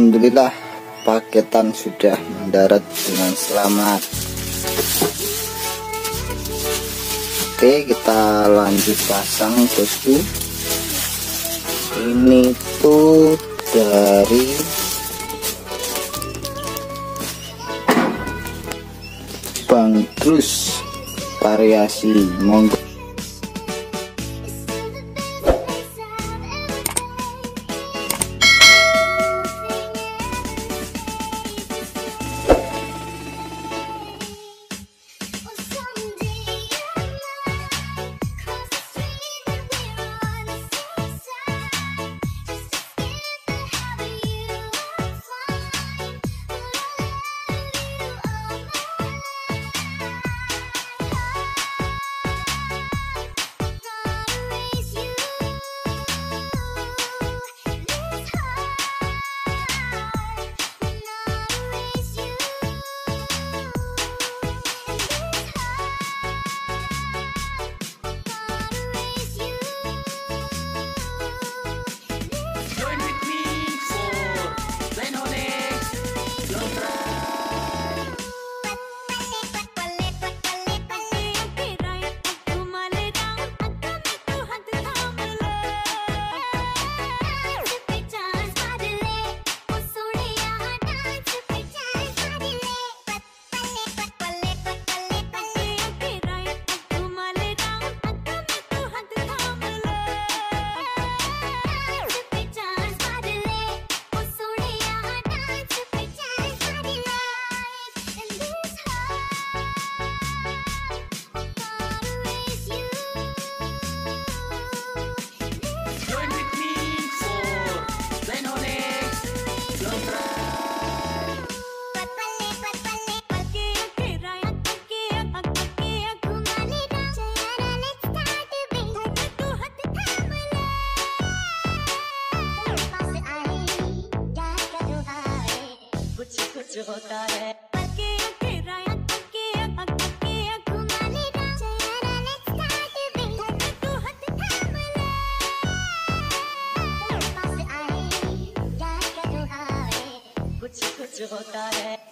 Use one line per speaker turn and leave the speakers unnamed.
Alhamdulillah paketan sudah mendarat dengan selamat. Oke kita lanjut pasang bosku. Ini tuh dari Bang Terus variasi monggo
कुछ होता है। कुछ कुछ होता है।